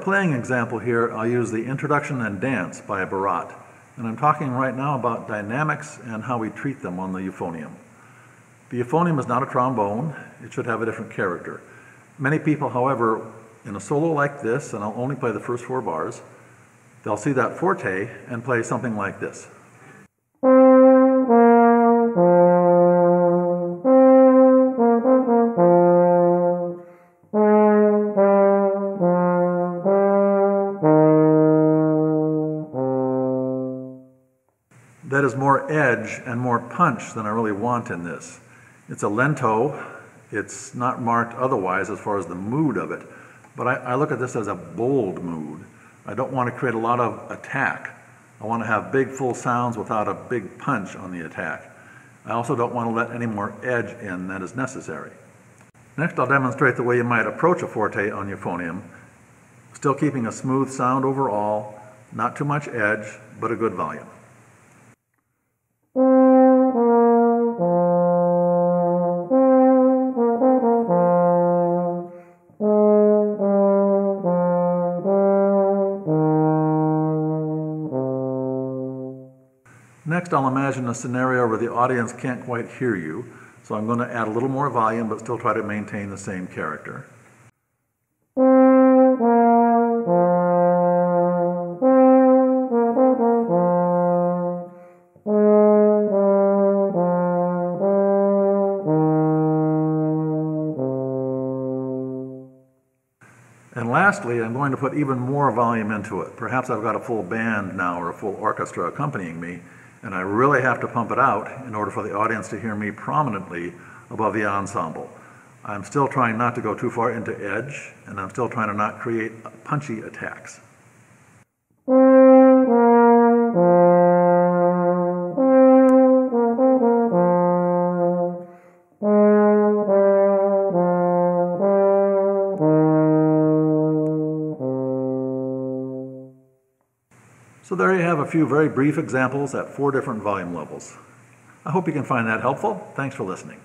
playing example here, I'll use the Introduction and Dance by Barat. And I'm talking right now about dynamics and how we treat them on the euphonium. The euphonium is not a trombone. It should have a different character. Many people, however, in a solo like this, and I'll only play the first four bars, they'll see that forte and play something like this. That is more edge and more punch than I really want in this. It's a lento. It's not marked otherwise as far as the mood of it, but I, I look at this as a bold mood. I don't want to create a lot of attack. I want to have big full sounds without a big punch on the attack. I also don't want to let any more edge in than is necessary. Next, I'll demonstrate the way you might approach a forte on euphonium, still keeping a smooth sound overall, not too much edge, but a good volume. Next, I'll imagine a scenario where the audience can't quite hear you, so I'm going to add a little more volume but still try to maintain the same character. And lastly, I'm going to put even more volume into it. Perhaps I've got a full band now or a full orchestra accompanying me, and I really have to pump it out in order for the audience to hear me prominently above the ensemble. I'm still trying not to go too far into edge, and I'm still trying to not create punchy attacks. So there you have a few very brief examples at four different volume levels. I hope you can find that helpful. Thanks for listening.